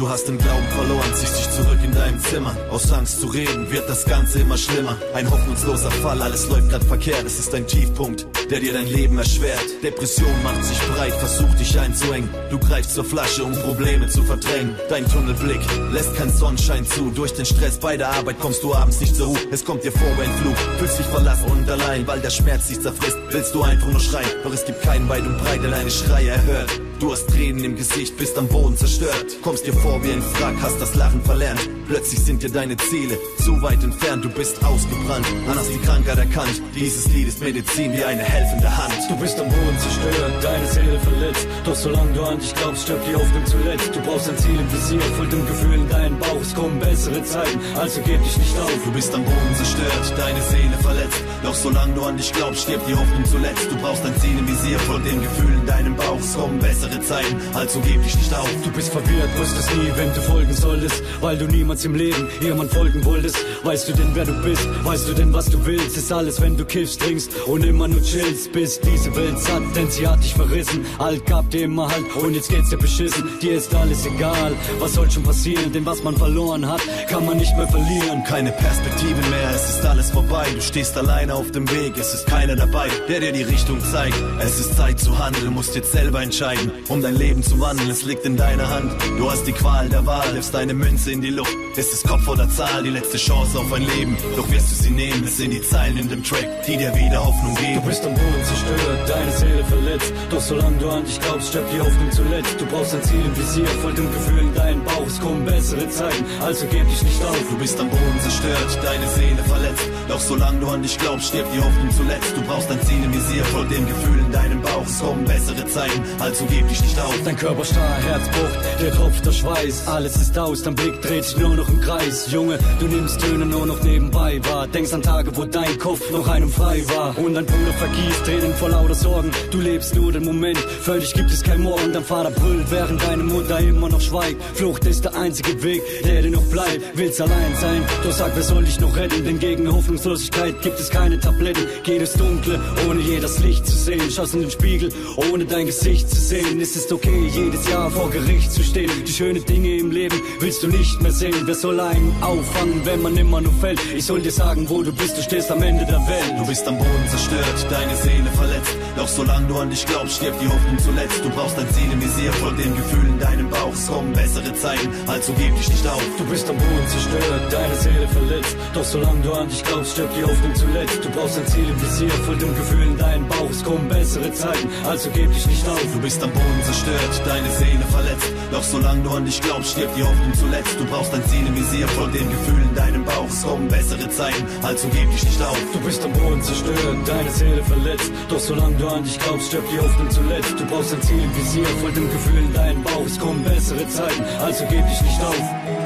Du hast den Glauben verloren, ziehst dich zurück in deinem Zimmer. Aus Angst zu reden, wird das Ganze immer schlimmer. Ein hoffnungsloser Fall, alles läuft grad verkehrt. Es ist ein Tiefpunkt, der dir dein Leben erschwert. Depression macht sich breit, versucht dich einzuengen. Du greifst zur Flasche, um Probleme zu verdrängen. Dein Tunnelblick lässt kein Sonnenschein zu. Durch den Stress bei der Arbeit kommst du abends nicht zur Ruhe. Es kommt dir vor wie ein Flug, fühlst dich verlassen und allein, weil der Schmerz dich zerfrisst. Willst du einfach nur schreien, doch es gibt keinen weit und breit, der deine Schreie erhört. Du hast Tränen im Gesicht, bist am Boden zerstört. Kommst dir vor wie ein Frack, hast das Lachen verlernt. Plötzlich sind dir deine Ziele zu weit entfernt, du bist ausgebrannt. Man hast die Krankheit erkannt. Dieses Lied ist Medizin wie eine helfende Hand. Du bist am Boden zerstört, deine Seele verletzt. Doch solange du an dich glaubst, stirbt die Hoffnung zuletzt. Du brauchst ein Ziel im Visier, voll dem Gefühl in deinen Bauch. Es kommen bessere Zeiten, also geb dich nicht auf. Du bist am Boden zerstört, deine Seele verletzt. Doch solange du an dich glaubst, stirbt die Hoffnung zuletzt. Du brauchst ein Ziel im Visier, voll dem Gefühl in deinem Bauch. Es kommen bessere Zeiten, also geb dich nicht auf. Du bist verwirrt, wusstest nie, wem du folgen solltest, weil du niemals im Leben jemand folgen wolltest. Weißt du denn, wer du bist? Weißt du denn, was du willst? Ist alles, wenn du kiffst, trinkst und immer nur chillst, bist diese Welt satt, denn sie hat dich verrissen. Alt gab dir immer halt und jetzt geht's dir beschissen. Dir ist alles egal, was soll schon passieren? Denn was man verloren hat, kann man nicht mehr verlieren. Keine Perspektive mehr, es ist alles vorbei. Du stehst alleine auf dem Weg, es ist keiner dabei, der dir die Richtung zeigt. Es ist Zeit zu handeln, musst jetzt selber entscheiden, um dein Leben zu wandeln. Es liegt in deiner Hand. Du hast die Qual der Wahl, wirfst deine Münze in die Luft. Es ist Kopf oder Zahl, die letzte Chance auf ein Leben. Doch wirst du sie nehmen, es sind die Zeilen in dem Track, die dir wieder Hoffnung geben. Du bist am Boden zerstört, deine Seele verletzt. Doch solange du an dich glaubst, stirbt die Hoffnung zuletzt. Du brauchst ein Ziel im Visier, voll dem Gefühl in deinen Bauch. Es kommen bessere Zeiten, also geb dich nicht auf. Du bist am Boden zerstört, deine Seele verletzt. Doch solange du an dich glaubst, stirbt die Hoffnung zuletzt. Du brauchst ein Ziel im Visier, voll dem Gefühl in deinem Bauch. Es kommen bessere Zeiten, also geb dich nicht auf. Dein Körper starr, Herz pocht, dir tropft der Schweiß. Alles ist aus, dein Blick dreht sich nur noch im Kreis. Junge, du nimmst Töne nur noch nebenbei wahr. Denkst an Tage, wo dein Kopf noch einem frei war. Und dein Bruder vergießt Tränen vor lauter Sorgen. Du lebst nur den Moment, dich gibt es kein Morgen. Dein Vater brüllt, während deine Mutter immer noch schweigt. Flucht ist der einzige Weg, der dir noch bleibt. Willst allein sein, doch sag, wer soll dich noch retten? Denn gegen Hoffnungslosigkeit gibt es keine Tabletten. Geht es Dunkle, ohne je das Licht zu sehen. Schaust in den Spiegel, ohne dein Gesicht zu sehen. Ist es okay, jedes Jahr vor Gericht zu stehen? Die schönen Dinge im Leben willst du nicht mehr sehen. Wer soll einen auffangen, wenn man immer nur fällt? Ich soll dir sagen, wo du bist, du stehst am Ende der Welt. Du bist am Boden zerstört, deine Seele verletzt. Doch solange du an dich glaubst, stirbt die Hoffnung zuletzt. Du brauchst ein Ziel im Visier, voll dem Gefühl in deinem Bauch. Es kommen bessere Zeiten, also geb dich nicht auf. Du bist am Boden zerstört, deine Seele verletzt. Doch solange du an dich glaubst, stirbt die Hoffnung zuletzt. Du brauchst ein Ziel im Visier, voll dem Gefühl in deinem Bauch. Es kommen bessere Zeiten, also geb dich nicht auf. Du bist am Boden zerstört, deine Seele verletzt. Doch solange du an dich glaubst, stirbt die Hoffnung zuletzt. Du brauchst ein Ziel im Visier, voll dem Gefühl in deinem Bauch. Es kommen bessere Zeiten, also geb dich nicht auf. Du bist am Boden zerstört, deine Seele verletzt. Doch solange du an dich glaubst, stirbt die Hoffnung zuletzt. Du brauchst ein Ziel im Visier, voll dem Gefühl in deinem Bauch. Es kommen bessere Zeiten, also geb dich nicht auf.